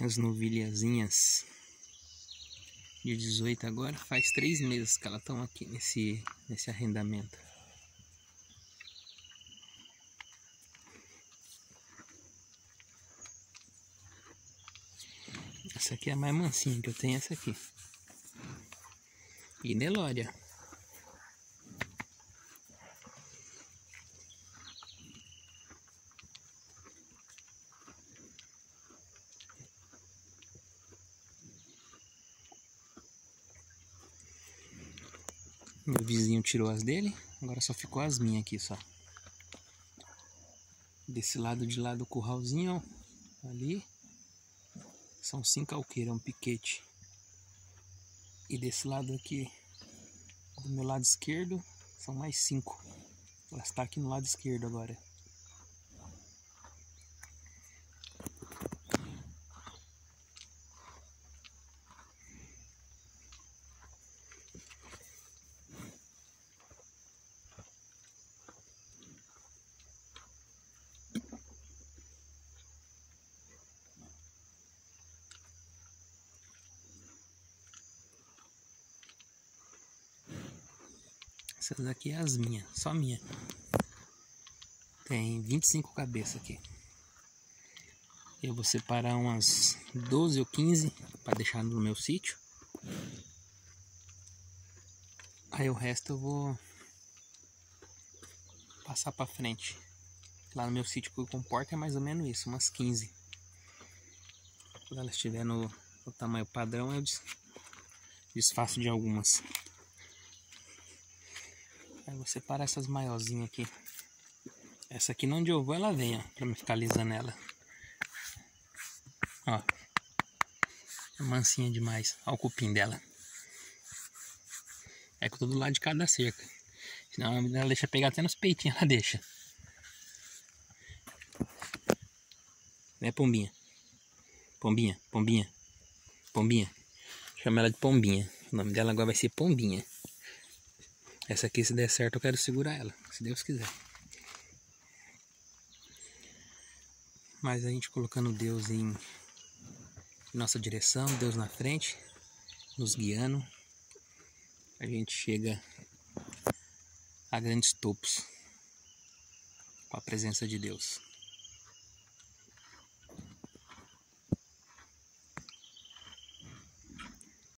As novilhazinhas de 18 agora. Faz três meses que elas estão aqui nesse, nesse arrendamento. Essa aqui é a mais mansinha que eu tenho, essa aqui. E Nelória. Meu vizinho tirou as dele, agora só ficou as minhas aqui só. Desse lado de lá do curralzinho, ó, ali, são cinco alqueiras, um piquete. E desse lado aqui, do meu lado esquerdo, são mais cinco. Ela está aqui no lado esquerdo agora. Essas aqui é as minhas, só minha. Tem 25 cabeças aqui. Eu vou separar umas 12 ou 15 para deixar no meu sítio. Aí o resto eu vou passar para frente. Lá no meu sítio que eu comporto é mais ou menos isso, umas 15. Quando ela estiver no, no tamanho padrão eu desfaço de algumas. Aí vou separar essas maiorzinhas aqui. Essa aqui não de ovo ela vem, ó, pra me ficar lisando ela. Ó. É mansinha demais. Olha o cupim dela. É que eu tô do lado de cada cerca. Senão ela deixa pegar até nos peitinhos, ela deixa. Né, pombinha? Pombinha, pombinha, pombinha. Chama ela de pombinha. O nome dela agora vai ser pombinha. Essa aqui, se der certo, eu quero segurar ela, se Deus quiser. Mas a gente colocando Deus em nossa direção, Deus na frente, nos guiando, a gente chega a grandes topos com a presença de Deus.